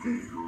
Okay,